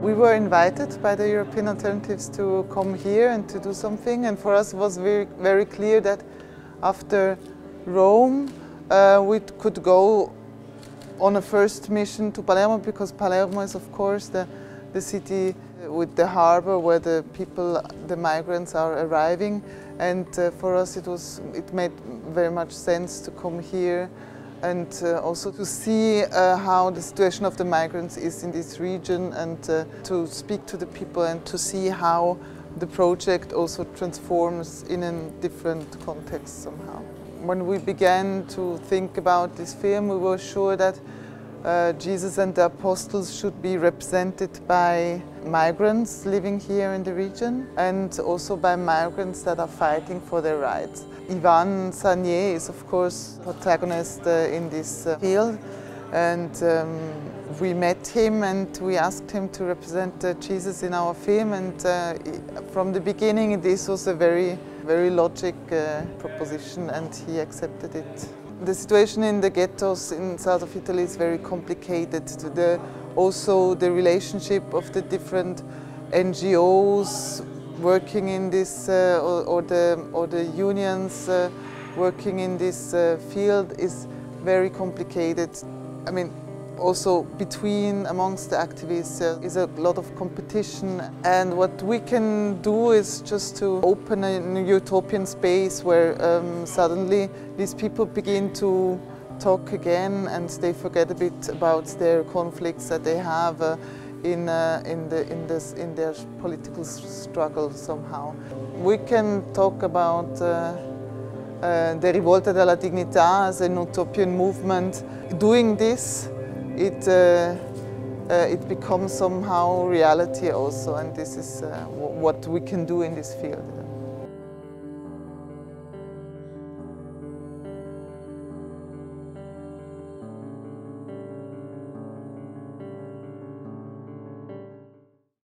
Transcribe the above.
We were invited by the European Alternatives to come here and to do something and for us it was very, very clear that after Rome uh, we could go on a first mission to Palermo because Palermo is of course the, the city with the harbor where the people, the migrants are arriving. And uh, for us it was, it made very much sense to come here and uh, also to see uh, how the situation of the migrants is in this region and uh, to speak to the people and to see how the project also transforms in a different context somehow. When we began to think about this film we were sure that uh, Jesus and the apostles should be represented by migrants living here in the region and also by migrants that are fighting for their rights. Yvan Sagnet is of course protagonist uh, in this uh, field and um, we met him and we asked him to represent uh, Jesus in our film and uh, from the beginning this was a very very logic proposition and he accepted it. The situation in the ghettos in south of Italy is very complicated. The, also the relationship of the different NGOs working in this uh, or, or, the, or the unions uh, working in this uh, field is very complicated. I mean, also between amongst the activists uh, is a lot of competition and what we can do is just to open a utopian space where um, suddenly these people begin to talk again and they forget a bit about their conflicts that they have uh, in, uh, in, the, in, this, in their political struggle somehow. We can talk about uh, uh, the Rivolta della Dignità as an utopian movement. Doing this it, uh, uh, it becomes somehow reality also and this is uh, what we can do in this field.